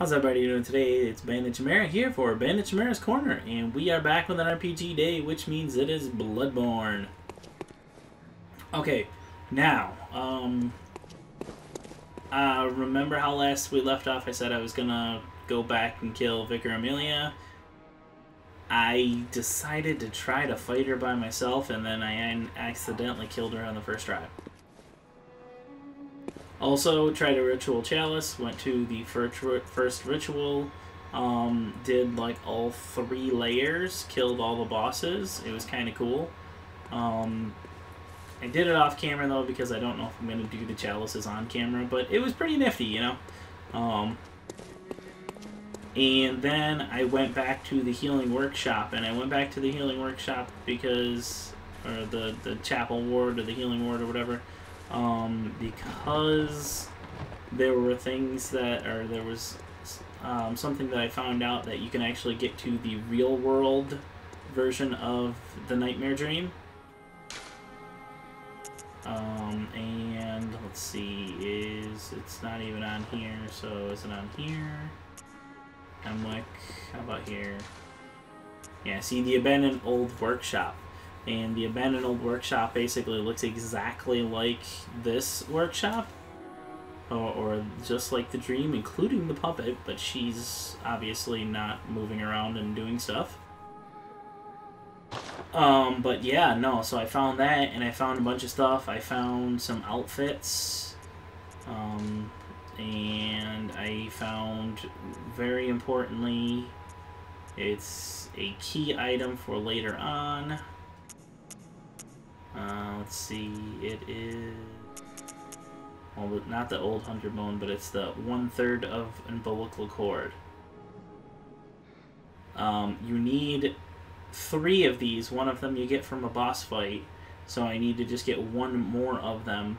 How's everybody doing today? It's Bandit Chimera here for Bandit Chimera's Corner, and we are back with an RPG day, which means it is Bloodborne. Okay, now, um, uh, remember how last we left off I said I was gonna go back and kill Vicar Amelia? I decided to try to fight her by myself, and then I accidentally killed her on the first try. Also, tried a ritual chalice, went to the first ritual, um, did like all three layers, killed all the bosses. It was kind of cool. Um, I did it off camera though because I don't know if I'm going to do the chalices on camera, but it was pretty nifty, you know. Um, and then I went back to the healing workshop, and I went back to the healing workshop because, or the, the chapel ward or the healing ward or whatever, um, because there were things that, or there was um, something that I found out that you can actually get to the real world version of the Nightmare Dream. Um, and let's see, is it's not even on here, so is it on here? I'm like, how about here? Yeah, see the abandoned old workshop and the abandoned old workshop basically looks exactly like this workshop. Or, or, just like the dream including the puppet but she's obviously not moving around and doing stuff. Um but yeah no so i found that and i found a bunch of stuff. I found some outfits um and i found very importantly it's a key item for later on uh, let's see, it is... Well, not the old hunter bone, but it's the one-third of umbilical cord. Um, you need three of these. One of them you get from a boss fight, so I need to just get one more of them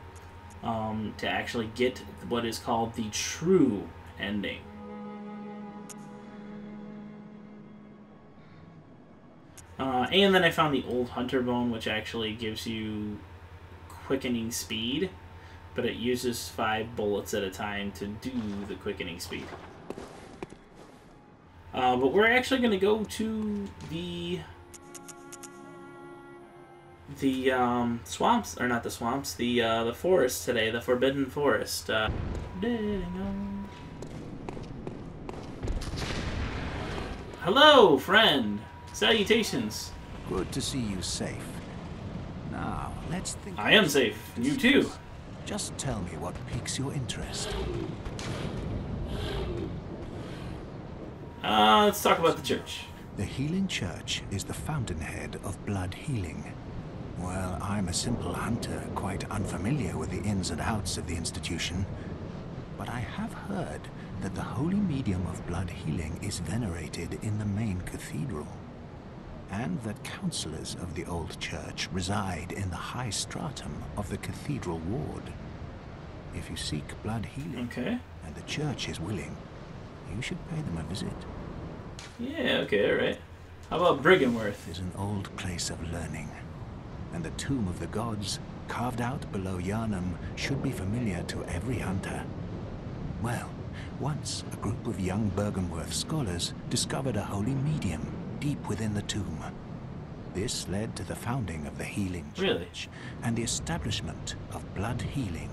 um, to actually get what is called the true ending. Uh, and then I found the old hunter bone, which actually gives you quickening speed, but it uses five bullets at a time to do the quickening speed. Uh, but we're actually going to go to the the um, swamps, or not the swamps, the uh, the forest today, the Forbidden Forest. Uh, Hello, friend. Salutations. Good to see you safe. Now, let's think... I am safe. You too. Just tell me what piques your interest. Uh, let's talk about the church. The Healing Church is the fountainhead of blood healing. Well, I'm a simple hunter, quite unfamiliar with the ins and outs of the institution. But I have heard that the holy medium of blood healing is venerated in the main cathedral and that councillors of the old church reside in the high stratum of the cathedral ward. If you seek blood healing, okay. and the church is willing, you should pay them a visit. Yeah, okay, alright. How about Byrgenwerth? Is an old place of learning, and the Tomb of the Gods, carved out below Yharnam, should be familiar to every hunter. Well, once a group of young Byrgenwerth scholars discovered a holy medium deep within the tomb. This led to the founding of the Healing Church really? and the establishment of blood healing.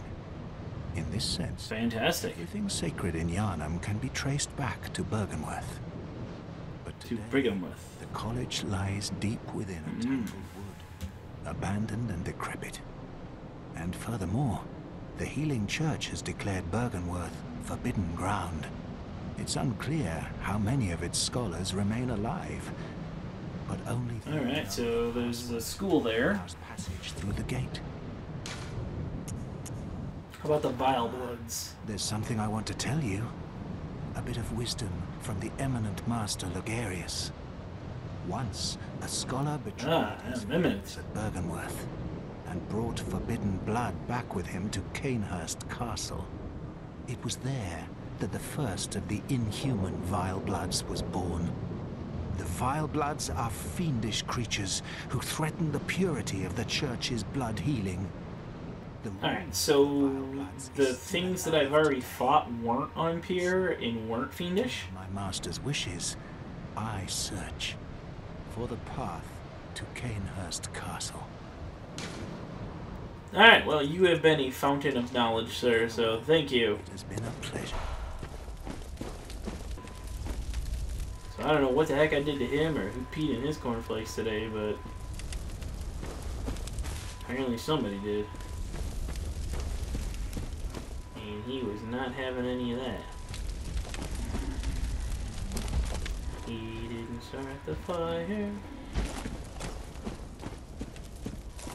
In this sense, fantastic. Everything sacred in Yharnam can be traced back to Byrgenwerth. But to Byrgenwerth. The college lies deep within a mm. tangled wood, abandoned and decrepit. And furthermore, the Healing Church has declared Byrgenwerth forbidden ground. It's unclear how many of its scholars remain alive, but only. All right, so there's a school there. Passage through the gate. How about the Vile Bloods? There's something I want to tell you. A bit of wisdom from the eminent master Logarius. Once, a scholar betrayed ah, his eminent. at Byrgenwerth and brought forbidden blood back with him to Cainhurst Castle. It was there that the first of the inhuman Vile Bloods was born. The Vile Bloods are fiendish creatures who threaten the purity of the Church's blood healing. Alright, so the things that. I've already fought weren't on Pier and weren't fiendish. My master's wishes, I search for the path to Cainhurst Castle. Alright, well, you have been a fountain of knowledge, sir, so thank you. It has been a pleasure. So I don't know what the heck I did to him or who peed in his cornflakes today, but apparently somebody did. And he was not having any of that. He didn't start the fire.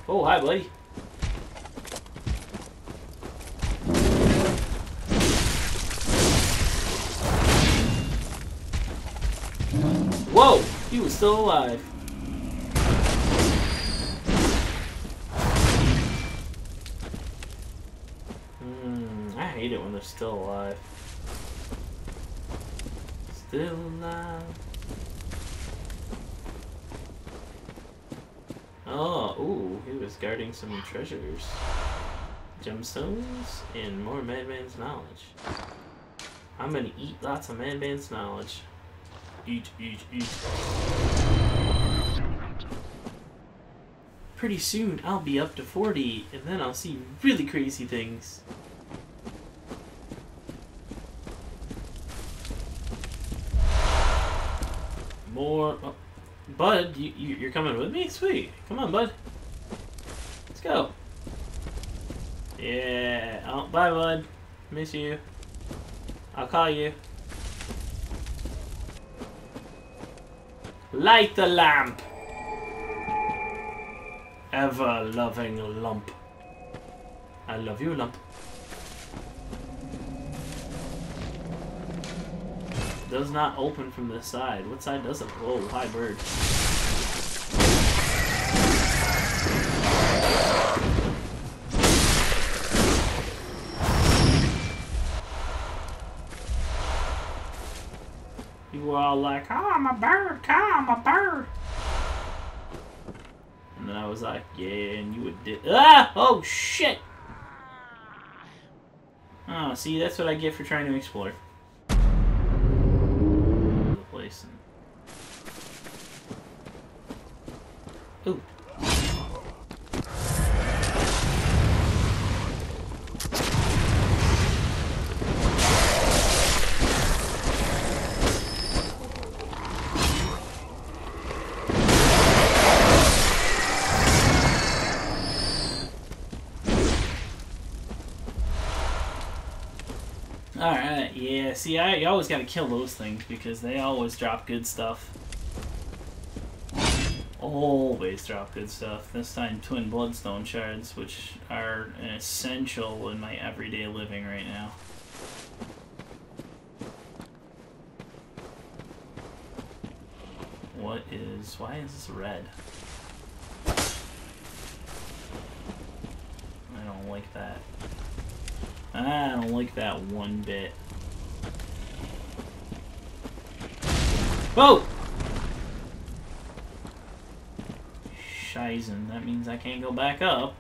Oh, hi, buddy. Whoa! He was still alive. Hmm, I hate it when they're still alive. Still alive. Oh, ooh, he was guarding some treasures. Gemstones and more Madman's knowledge. I'm gonna eat lots of Madman's knowledge. Eat, eat, eat. Pretty soon I'll be up to 40, and then I'll see really crazy things. More. Oh, bud, you, you, you're coming with me? Sweet. Come on, bud. Let's go. Yeah. Oh, bye, bud. Miss you. I'll call you. Light the lamp. Ever loving lump. I love you, lump. Does not open from this side. What side does it? Whoa, oh, hi bird. You were all like, oh, I'm a bird, I'm a bird. And then I was like, yeah, and you would di- Ah! Oh, shit! Oh, see, that's what I get for trying to explore. Yeah, see, I you always gotta kill those things because they always drop good stuff. Always drop good stuff. This time, twin bloodstone shards, which are an essential in my everyday living right now. What is. Why is this red? I don't like that. I don't like that one bit. Whoa! Shizen, that means I can't go back up.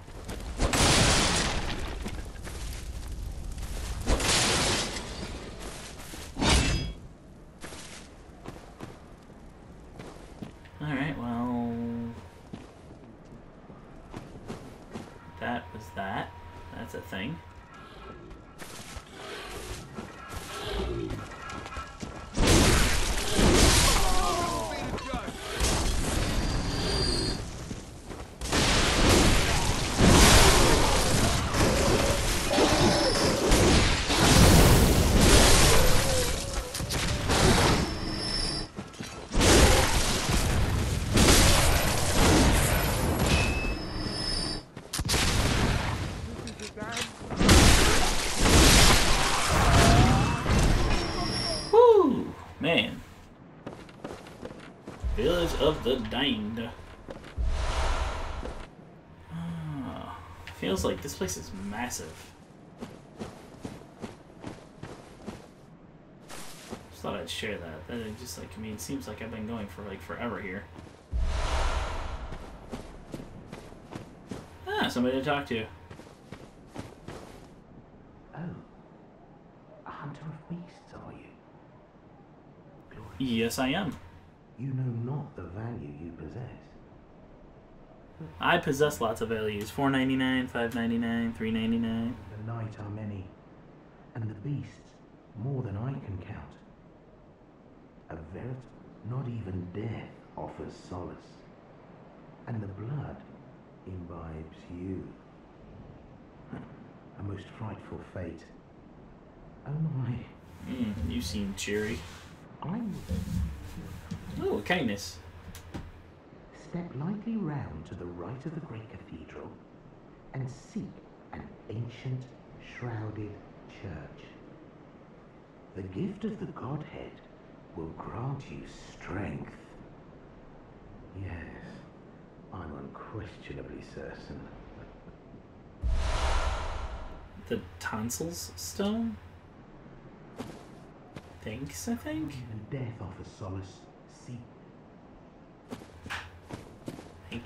of the Damned. Ah, feels like this place is massive. Just thought I'd share that. That just like I mean, seems like I've been going for like forever here. Ah, somebody to talk to. Yes, I am. You know I possess lots of values. Four ninety nine, five ninety nine, three ninety nine. The night are many, and the beasts more than I can count. A verit, not even death offers solace, and the blood imbibes you. A most frightful fate. Oh my, Mm, you seem cheery. I'm Oh, kindness. Step lightly round to the right of the great cathedral and seek an ancient, shrouded church. The gift of the Godhead will grant you strength. Yes, I'm unquestionably certain. The tonsils stone? Thanks, I think. Even death offers solace. Seek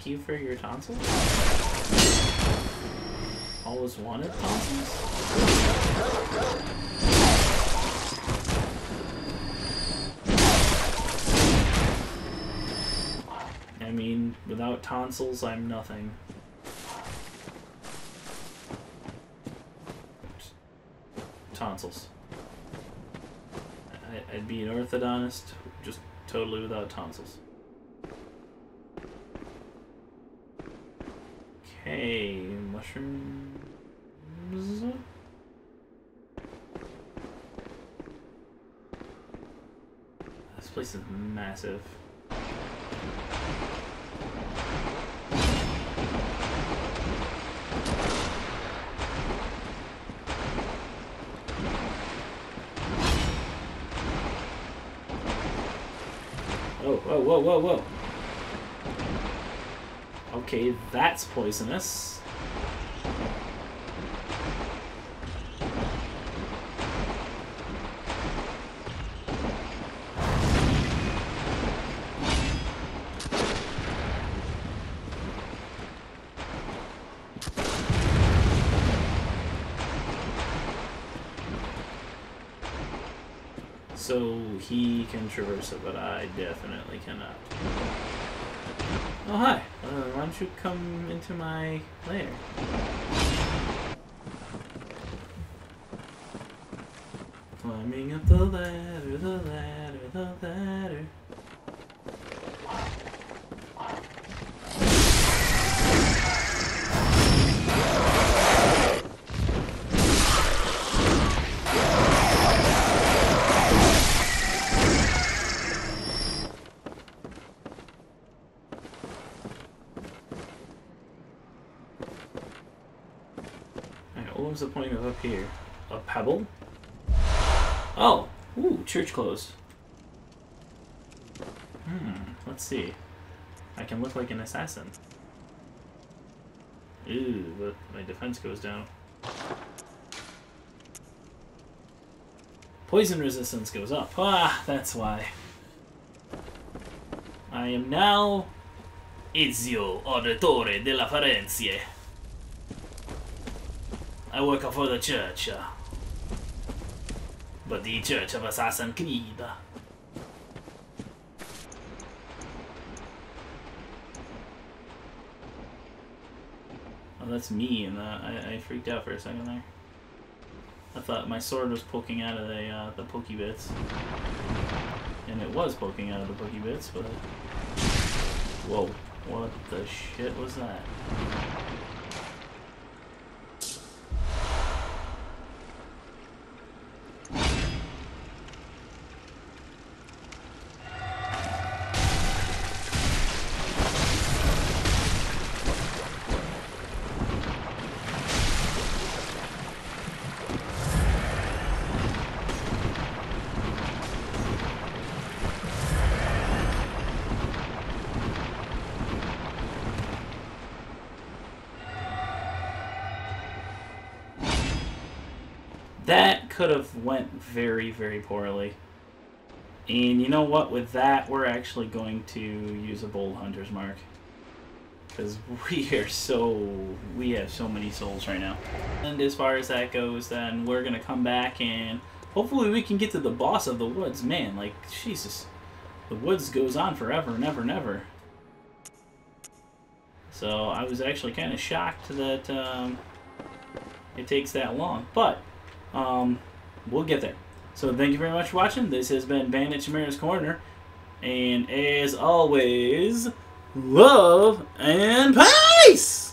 You for your tonsils. Always wanted tonsils? I mean, without tonsils, I'm nothing. Tonsils. I'd be an orthodontist just totally without tonsils. Okay, mushrooms. This place is massive. Whoa, whoa, whoa, whoa, whoa. Okay, that's poisonous. So he can traverse it, but I definitely cannot. Oh, hi. Uh, why don't you come into my lair? Climbing up the ladder, the ladder, the ladder. Was the point of up here? A pebble? Oh! Ooh, church closed. Hmm, let's see. I can look like an assassin. Ooh, but my defense goes down. Poison resistance goes up. Ah, that's why. I am now Ezio Auditore della Ferenzie. I work for the church. uh, but the Church of Assassin Creed. Oh, that's me, and uh, I, I freaked out for a second there. I thought my sword was poking out of the uh, the pokey bits, and it was poking out of the pokey bits, but whoa, what the shit was that? That could have went very, very poorly. And you know what? With that, we're actually going to use a bold hunter's mark. Because we are so... We have so many souls right now. And as far as that goes, then we're going to come back and... Hopefully we can get to the boss of the woods. Man, like, Jesus. the woods goes on forever and ever and ever. So I was actually kind of shocked that um, it takes that long. But um, we'll get there. So thank you very much for watching. This has been Bandit Chimera's Corner. And as always, love and peace!